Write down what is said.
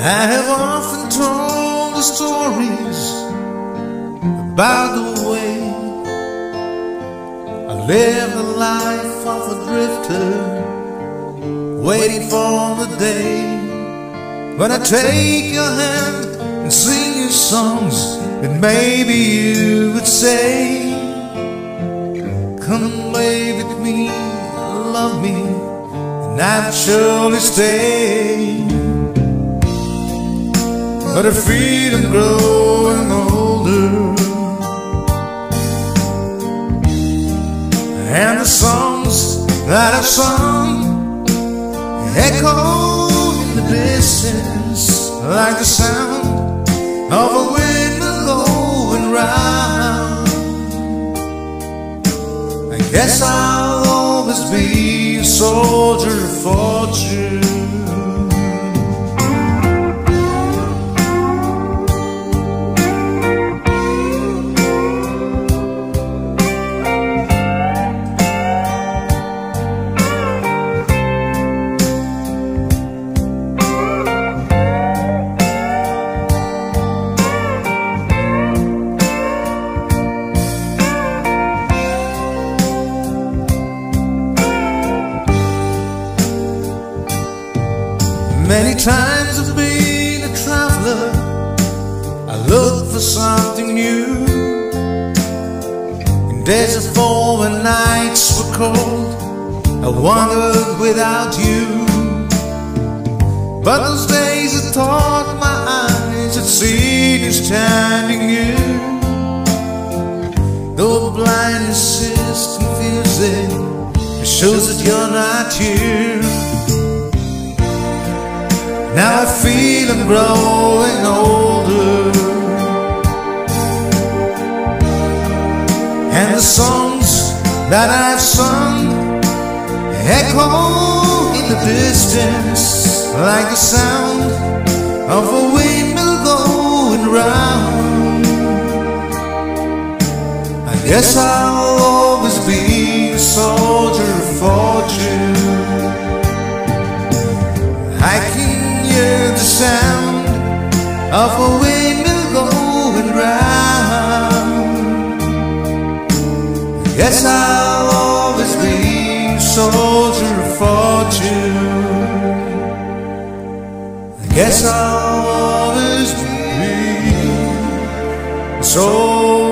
I have often told the stories about the way I live the life of a drifter, waiting for the day when I take your hand and sing you songs that maybe you would say, Come and play with me, love me, and I'd surely stay. But I feel I'm growing older And the songs that I've sung Echo in the distance Like the sound of a Guess I'll always be a soldier of fortune Many times I've been a traveler. I look for something new. In days of fall when nights were cold. I wandered without you. But those days I taught my eyes I'd seen you standing here Though blindness is confusing It shows that you're not here now I feel I'm growing older. And the songs that I've sung Echo in the distance Like the sound of a windmill going round. I guess I'll of a windmill going round. Yes, I'll always be a soldier of fortune. I guess I'll always be a soldier.